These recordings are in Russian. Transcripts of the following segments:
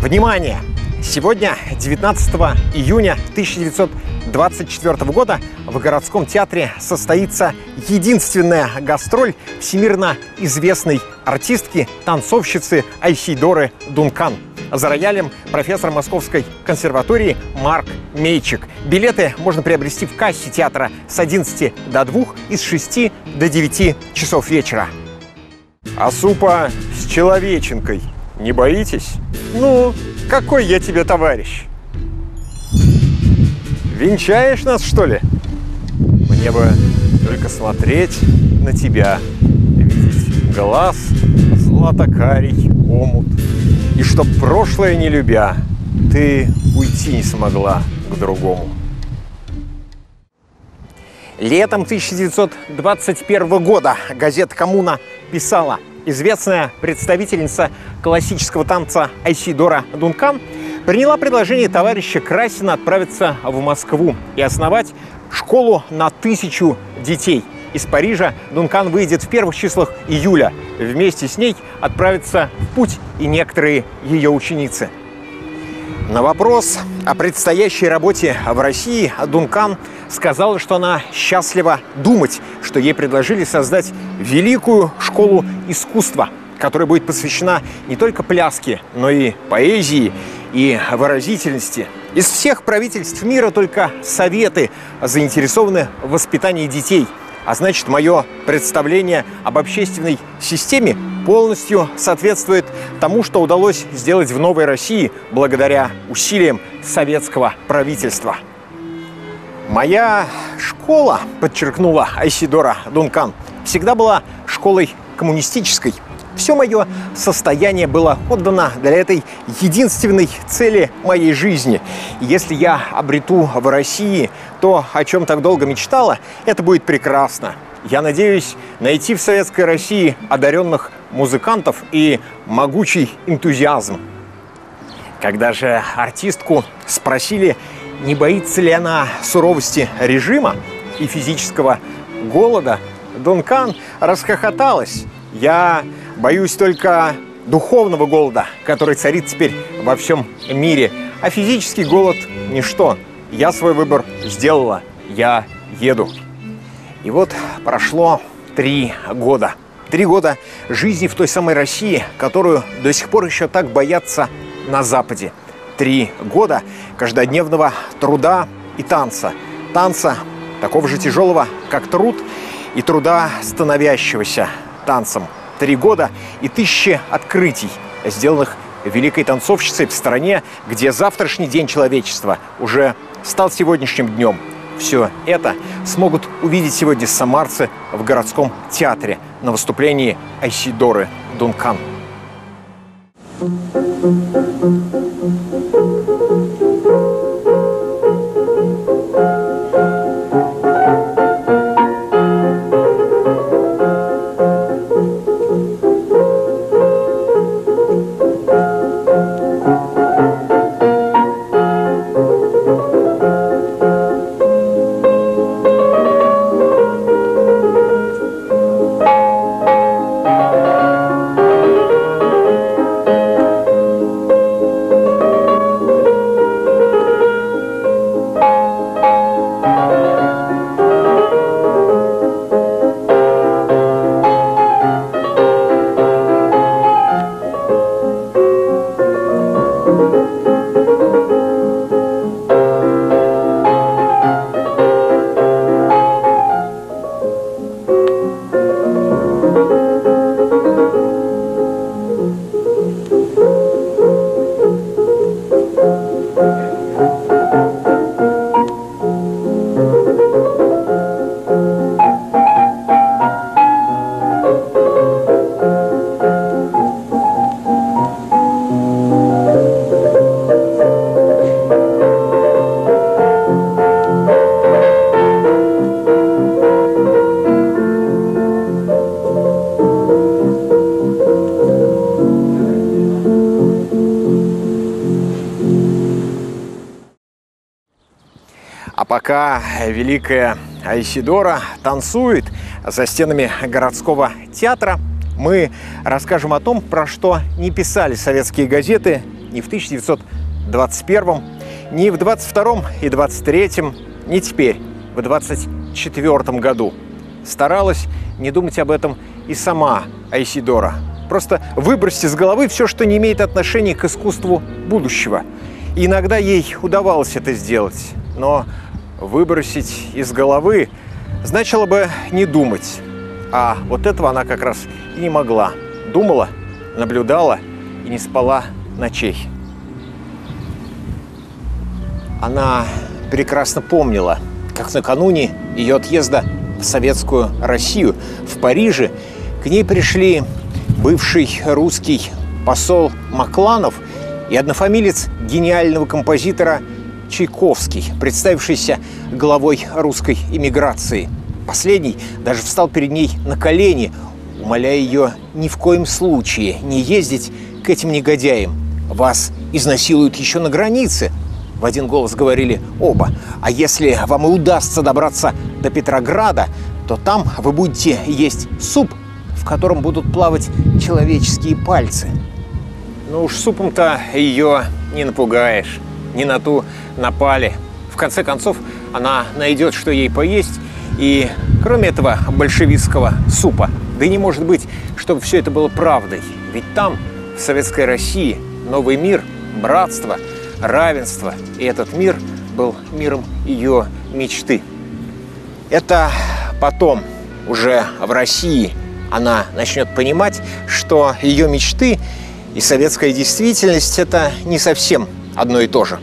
Внимание! Сегодня, 19 июня 1924 года, в городском театре состоится единственная гастроль всемирно известной артистки, танцовщицы Айсидоры Дункан. За роялем профессор Московской консерватории Марк Мейчик. Билеты можно приобрести в кассе театра с 11 до 2 и с 6 до 9 часов вечера. А супа с человеченкой не боитесь? Ну, какой я тебе товарищ? Венчаешь нас, что ли? Мне бы только смотреть на тебя, видеть глаз, златокарий, омут. И чтоб прошлое не любя, ты уйти не смогла к другому. Летом 1921 года газета «Коммуна» писала – известная представительница классического танца Айсидора Дункан приняла предложение товарища Красина отправиться в Москву и основать школу на тысячу детей. Из Парижа Дункан выйдет в первых числах июля. Вместе с ней отправятся в путь и некоторые ее ученицы. На вопрос о предстоящей работе в России Дункан сказала, что она счастлива думать, что ей предложили создать великую школу искусства, которая будет посвящена не только пляске, но и поэзии и выразительности. Из всех правительств мира только советы заинтересованы в воспитании детей – а значит, мое представление об общественной системе полностью соответствует тому, что удалось сделать в Новой России благодаря усилиям советского правительства. Моя школа, подчеркнула Айсидора Дункан, всегда была школой коммунистической – все мое состояние было отдано для этой единственной цели моей жизни. Если я обрету в России то, о чем так долго мечтала, это будет прекрасно. Я надеюсь найти в Советской России одаренных музыкантов и могучий энтузиазм. Когда же артистку спросили, не боится ли она суровости режима и физического голода, Дункан расхохоталась. Я Боюсь только духовного голода, который царит теперь во всем мире. А физический голод – ничто. Я свой выбор сделала. Я еду. И вот прошло три года. Три года жизни в той самой России, которую до сих пор еще так боятся на Западе. Три года каждодневного труда и танца. Танца такого же тяжелого, как труд, и труда, становящегося танцем – три года и тысячи открытий, сделанных великой танцовщицей в стране, где завтрашний день человечества уже стал сегодняшним днем. Все это смогут увидеть сегодня самарцы в городском театре на выступлении Айсидоры Дункан. Пока великая Айсидора танцует за стенами городского театра, мы расскажем о том, про что не писали советские газеты ни в 1921, ни в 22 и 23, ни теперь, в 24 году. Старалась не думать об этом и сама Айсидора. Просто выбросить из головы все, что не имеет отношения к искусству будущего. И иногда ей удавалось это сделать. Но выбросить из головы значило бы не думать. А вот этого она как раз и не могла. Думала, наблюдала и не спала ночей. Она прекрасно помнила, как накануне ее отъезда в советскую Россию в Париже к ней пришли бывший русский посол Макланов и однофамилец гениального композитора Чайковский, представившийся главой русской иммиграции. Последний даже встал перед ней на колени, умоляя ее ни в коем случае не ездить к этим негодяям. Вас изнасилуют еще на границе, в один голос говорили оба. А если вам и удастся добраться до Петрограда, то там вы будете есть суп, в котором будут плавать человеческие пальцы. Ну уж супом-то ее не напугаешь. Не на ту напали. В конце концов, она найдет, что ей поесть. И кроме этого большевистского супа, да и не может быть, чтобы все это было правдой. Ведь там, в Советской России, новый мир, братство – равенство. И этот мир был миром ее мечты. Это потом, уже в России, она начнет понимать, что ее мечты и советская действительность – это не совсем одно и то же.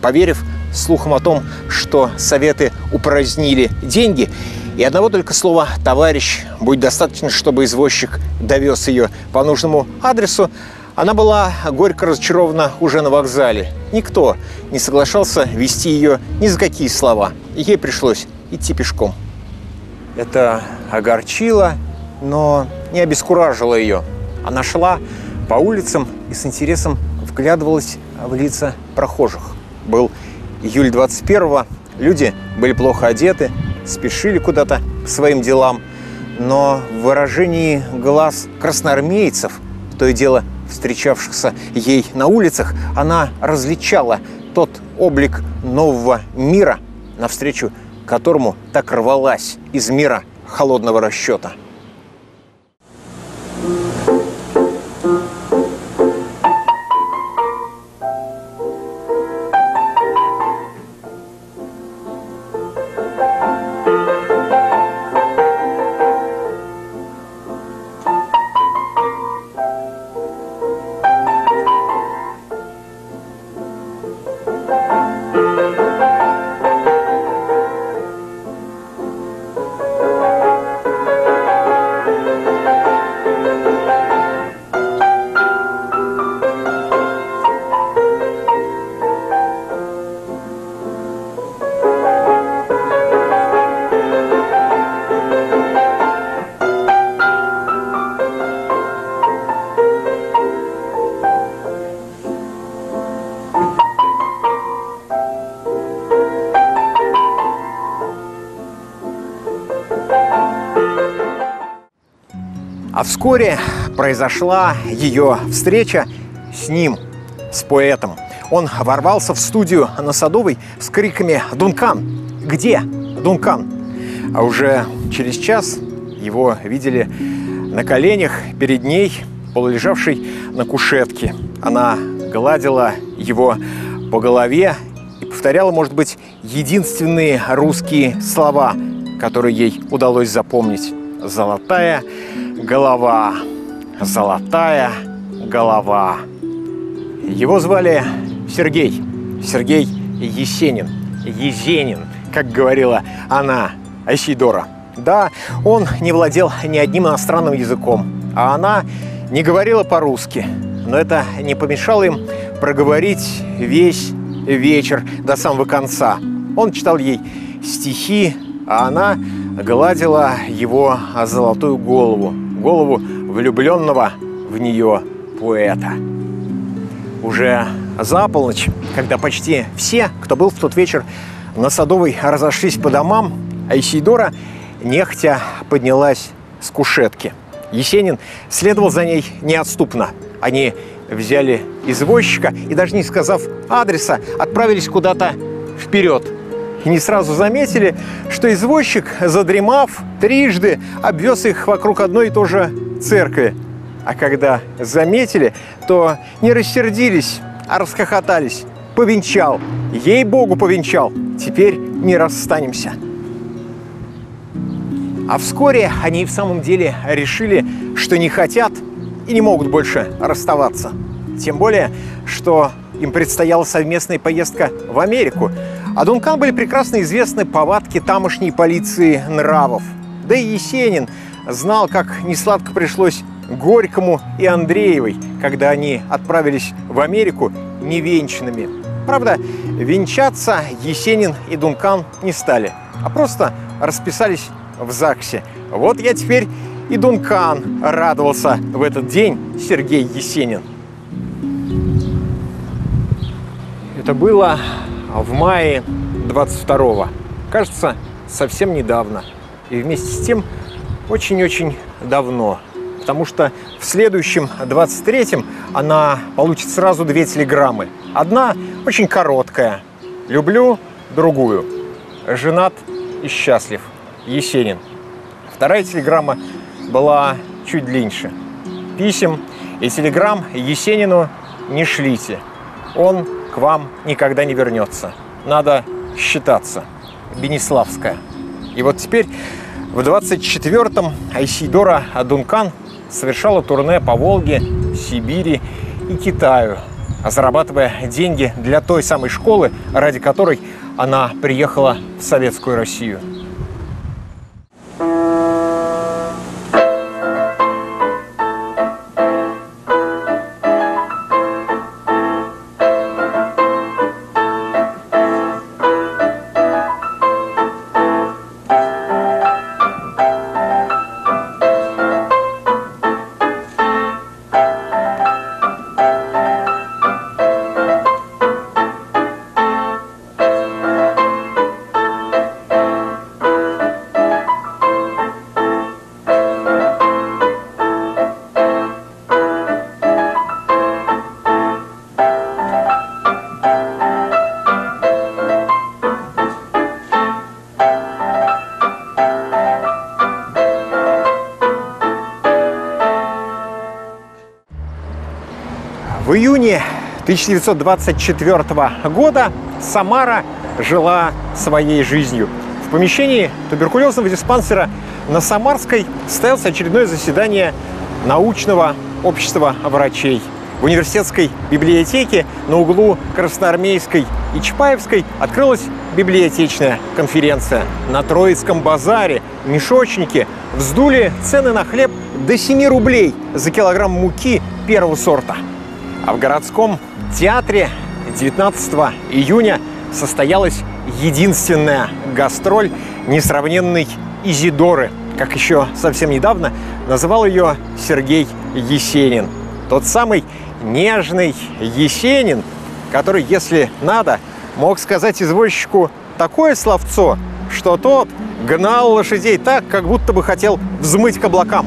Поверив слухам о том, что Советы упразднили деньги, и одного только слова «товарищ» будет достаточно, чтобы извозчик довез ее по нужному адресу, она была горько разочарована уже на вокзале. Никто не соглашался вести ее ни за какие слова. Ей пришлось идти пешком. Это огорчило, но не обескуражило ее. Она шла по улицам и с интересом вглядывалась в лица прохожих. Был июль 21-го, люди были плохо одеты, спешили куда-то к своим делам, но в выражении глаз красноармейцев то и дело встречавшихся ей на улицах, она различала тот облик нового мира, навстречу которому так рвалась из мира холодного расчета. Вскоре произошла ее встреча с ним, с поэтом. Он ворвался в студию на Садовой с криками «Дункан! Где Дункан?» А уже через час его видели на коленях перед ней, полулежавшей на кушетке. Она гладила его по голове и повторяла, может быть, единственные русские слова, которые ей удалось запомнить. «Золотая голова, золотая голова. Его звали Сергей, Сергей Есенин, Есенин, как говорила она, Айсидора. Да, он не владел ни одним иностранным языком, а она не говорила по-русски. Но это не помешало им проговорить весь вечер до самого конца. Он читал ей стихи, а она гладила его золотую голову голову влюбленного в нее поэта. Уже за полночь, когда почти все, кто был в тот вечер на Садовой, разошлись по домам, а Исидора нехтя поднялась с кушетки. Есенин следовал за ней неотступно. Они взяли извозчика и даже не сказав адреса, отправились куда-то вперед. И не сразу заметили, что извозчик, задремав, трижды обвез их вокруг одной и той же церкви. А когда заметили, то не рассердились, а расхохотались. Повенчал. Ей-богу, повенчал. Теперь не расстанемся. А вскоре они в самом деле решили, что не хотят и не могут больше расставаться. Тем более, что им предстояла совместная поездка в Америку. А Дункан были прекрасно известны повадки тамошней полиции нравов. Да и Есенин знал, как несладко пришлось Горькому и Андреевой, когда они отправились в Америку невенчанными. Правда, венчаться Есенин и Дункан не стали, а просто расписались в ЗАГСе. Вот я теперь и Дункан радовался в этот день Сергей Есенин. Это было в мае 22-го. Кажется, совсем недавно. И вместе с тем очень-очень давно. Потому что в следующем 23-м она получит сразу две телеграммы. Одна очень короткая. Люблю другую. Женат и счастлив. Есенин. Вторая телеграмма была чуть длиннее. Писем и телеграмм Есенину не шлите. Он вам никогда не вернется. Надо считаться. Бениславская. И вот теперь в 24-м Айсидора Дункан совершала турне по Волге, Сибири и Китаю, зарабатывая деньги для той самой школы, ради которой она приехала в Советскую Россию. В июне 1924 года Самара жила своей жизнью. В помещении туберкулезного диспансера на Самарской состоялось очередное заседание научного общества врачей. В университетской библиотеке на углу Красноармейской и Чапаевской открылась библиотечная конференция. На Троицком базаре мешочники вздули цены на хлеб до 7 рублей за килограмм муки первого сорта. А в городском театре 19 июня состоялась единственная гастроль несравненной Изидоры, как еще совсем недавно называл ее Сергей Есенин. Тот самый нежный Есенин, который, если надо, мог сказать извозчику такое словцо, что тот гнал лошадей так, как будто бы хотел взмыть к облакам.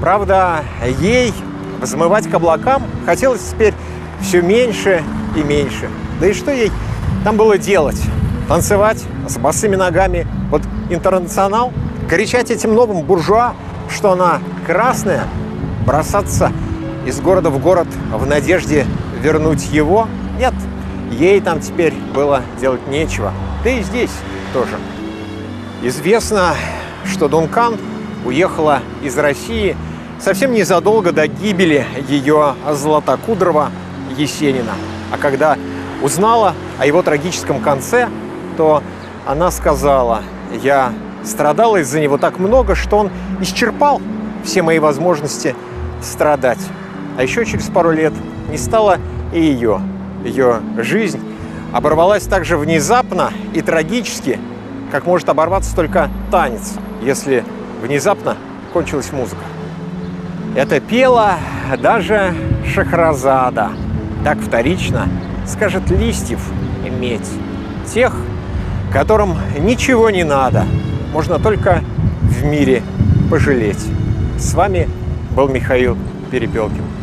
Правда, ей взмывать к облакам хотелось теперь все меньше и меньше. Да и что ей там было делать? Танцевать с босыми ногами под интернационал? Кричать этим новым буржуа, что она красная? Бросаться из города в город в надежде вернуть его? Нет, ей там теперь было делать нечего. Да и здесь тоже. Известно, что Дункан уехала из России – совсем незадолго до гибели ее златокудрого Есенина. А когда узнала о его трагическом конце, то она сказала, я страдала из-за него так много, что он исчерпал все мои возможности страдать. А еще через пару лет не стало и ее. Ее жизнь оборвалась так же внезапно и трагически, как может оборваться только танец, если внезапно кончилась музыка. Это пела даже Шахразада. Так вторично скажет листьев иметь. Тех, которым ничего не надо. Можно только в мире пожалеть. С вами был Михаил Перепелкин.